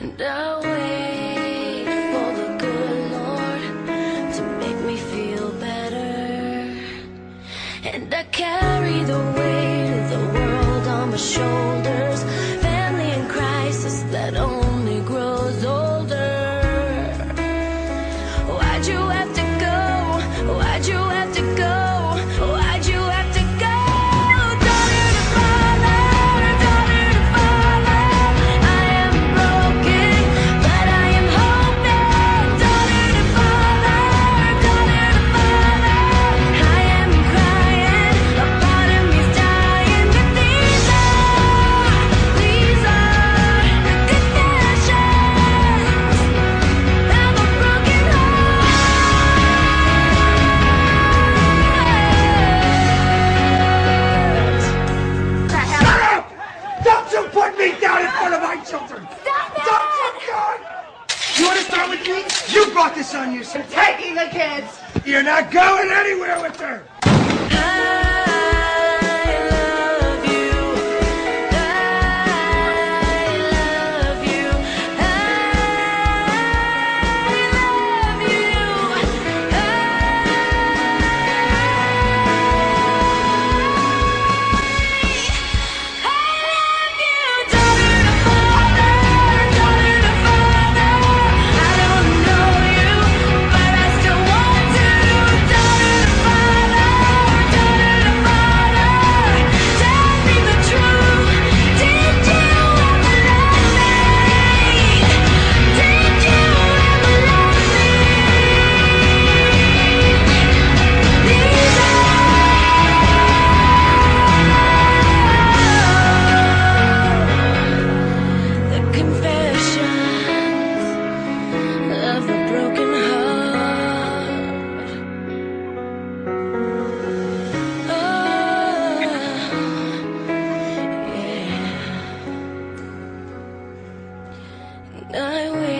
And I wait for the good Lord to make me feel better. And I carry the weight of the world on my shoulders. down in front of my children! Stop it! You God! You want to start with me? You brought this on yourself. Taking the kids. You're not going anywhere with her. I will.